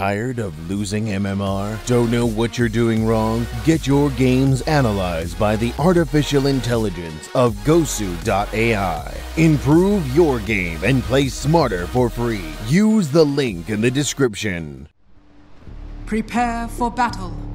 Tired of losing MMR? Don't know what you're doing wrong? Get your games analyzed by the artificial intelligence of Gosu.ai. Improve your game and play smarter for free. Use the link in the description. Prepare for battle.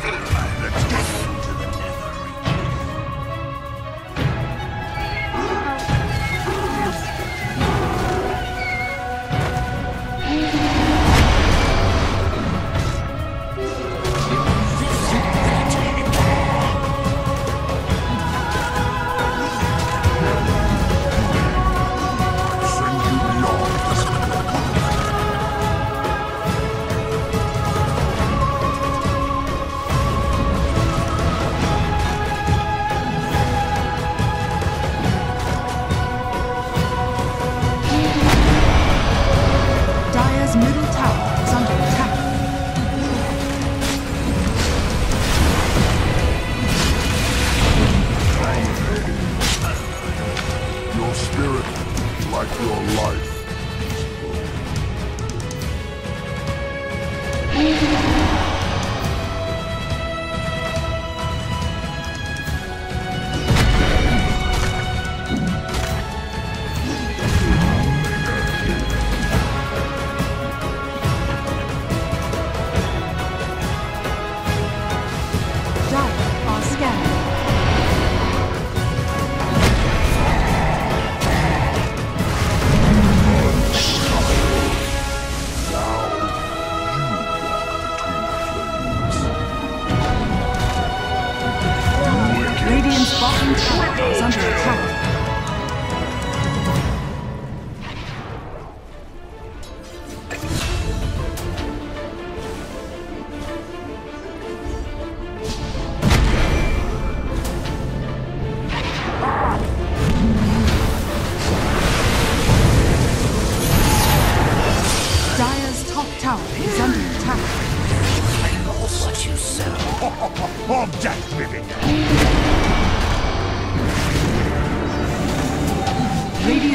Dire's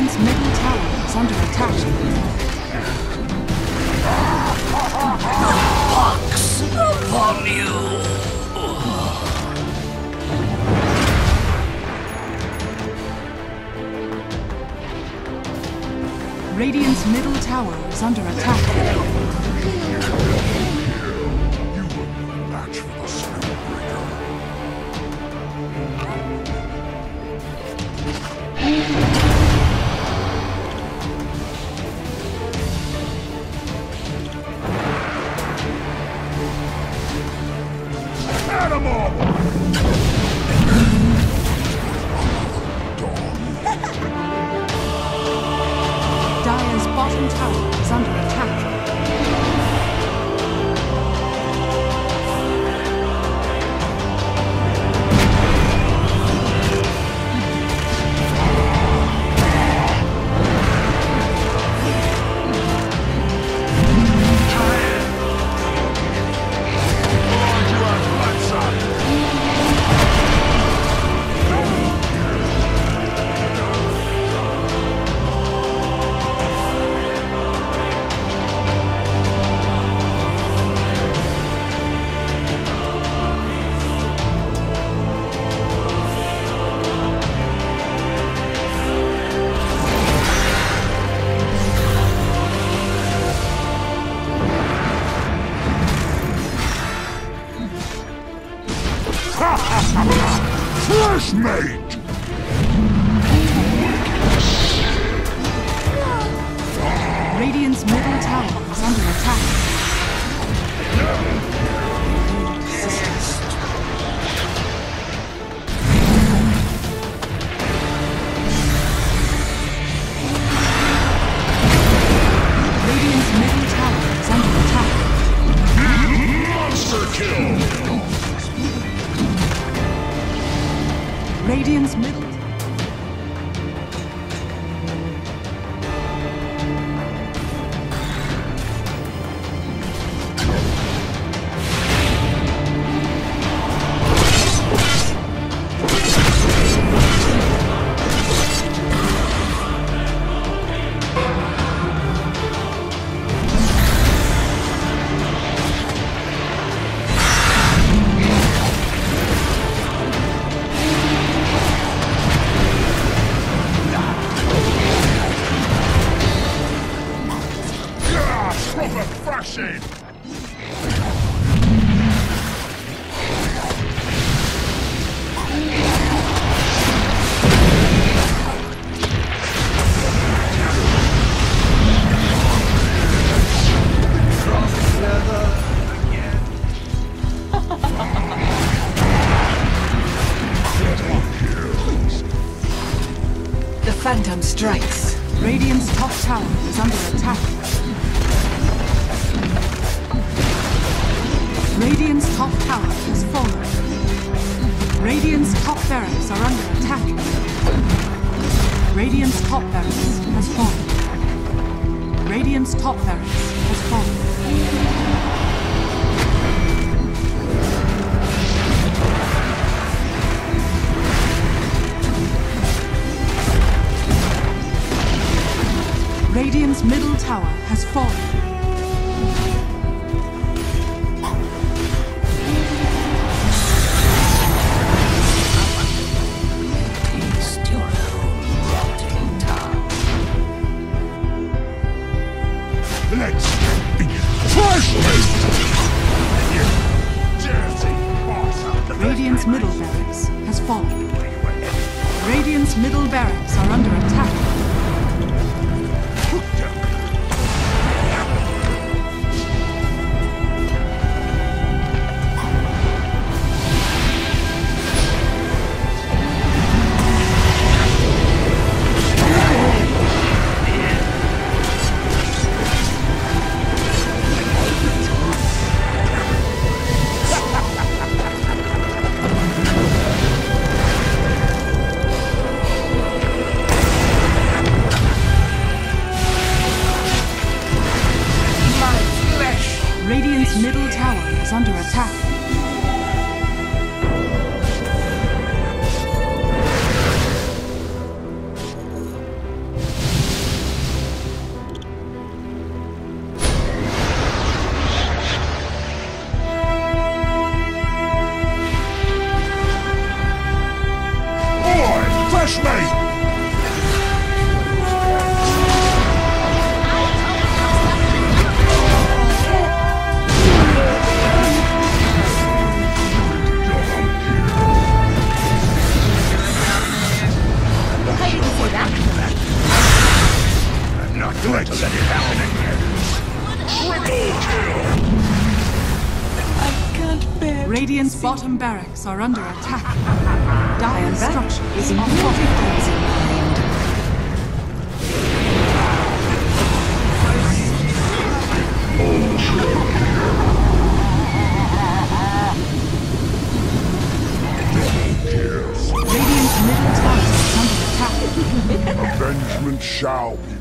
Radiant's middle tower is under attack. Pox upon you. Radiant's middle tower is under attack. Dire's Radiant's middle tower is under attack. Radiant's middle tower is under attack. Monster kill! Radiant's middle Phantom strikes. Radiant's top tower is under attack. Radiant's top tower has fallen. Radiant's top barracks are under attack. Radiant's top barracks has fallen. Radiant's top barracks has fallen. Radiant's middle tower has fallen. Bottom barracks are under attack. Dire structures are falling. Radiant's middle tower is under attack. Avengement shall be